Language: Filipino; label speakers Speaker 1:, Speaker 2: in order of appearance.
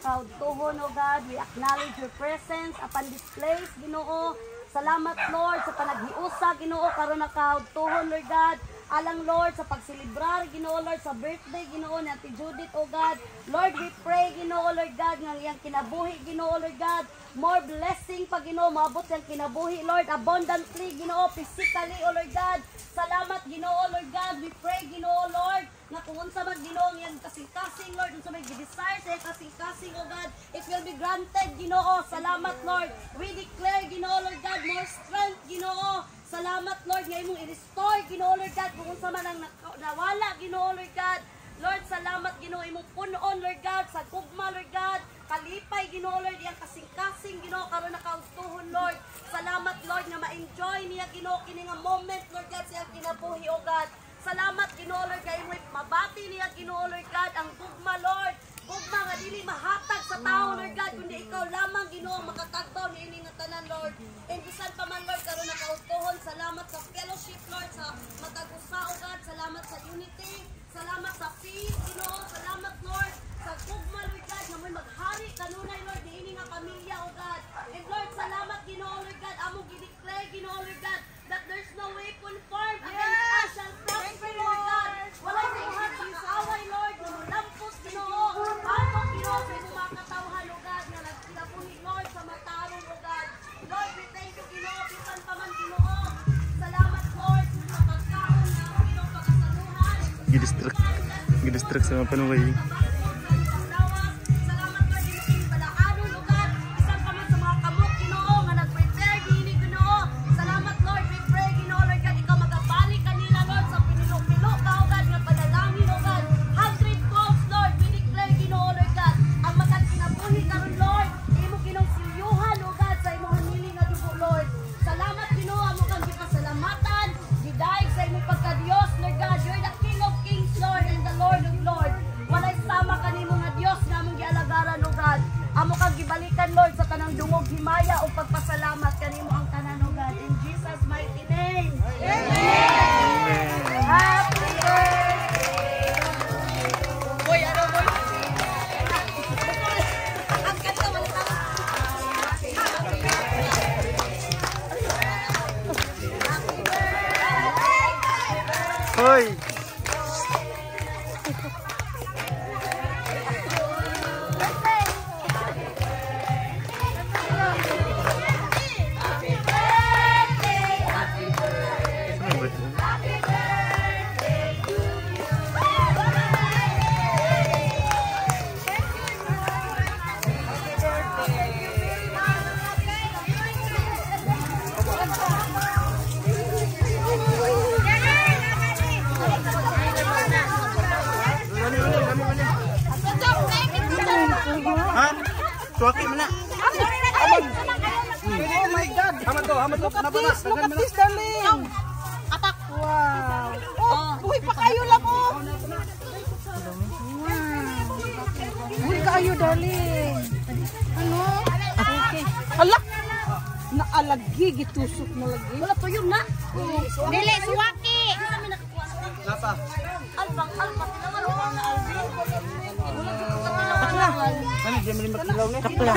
Speaker 1: proud tuhon, O God. We acknowledge your presence upon this place, Ginoo. Salamat, Lord, sa panaghiusa, Ginoo, karon na kaud tuhon, Lord God. Alang, Lord, sa pagselebrar, Ginoo, Lord, sa birthday, Ginoo, ni Ate Judith, O God. Lord, we pray, Ginoo, Lord God, nga iyang kinabuhi, Ginoo, Lord God. More blessing pa, Ginoo, maabot yung kinabuhi, Lord, abundantly, Ginoo, physically, O Lord God. Salamat, Ginoo, Lord God. We pray, Ginoo, Lord, nga kung unsa man Ginoo yang kasing-kasing Lord? Unsa may desire sa kasing-kasing oh God? It will be granted Ginoo. Salamat Lord. We declare Ginoo Lord God more strength Ginoo. Salamat Lord nga imong i-restore Ginoo Lord God. Kung unsa man ang nawala Ginoo Lord God. Lord, salamat Ginoo imong punon Lord God sa gugma Lord God. Kalipay Ginoo Lord iyang kasing-kasing Ginoo karon nakaustuhon Lord. Salamat Lord nga ma-enjoy niya Ginoo kini nga moment Lord God sa kinabuhi o God. Salamat Ginoo Lord kay mo mabati niya Ginoo Lord God ang gugma Lord. Gugma nga dili mahatag sa tao Lord God kundi ikaw lamang Ginoo makatagbaw niini nga tanan Lord. And bisan pa man Lord karon nakaustuhon salamat sa fellowship Lord sa matag-usa God. Salamat sa unity. k, distrak- k distrakcím. Amo kang gibalikan Lord sa tanang dungog himaya o pagpasalamat kanimo ang tanan o God. In Jesus mighty name. Amen. Happy birthday. Boy, ano boy?
Speaker 2: Hoy! Suwaki mo na.
Speaker 3: Oh my God!
Speaker 4: Haman to, haman to.
Speaker 3: Look at this! Look at this, darling! Atak! Wow! Oh, buhay pa kayo lang, oh! Buhay kayo, darling! Ano? Okay. Hala! Naalagi, gitusok mo lagi.
Speaker 1: Wala to yung na.
Speaker 3: Dili, suwaki!
Speaker 4: Napa?
Speaker 1: Alpang, alpang. Naman, wala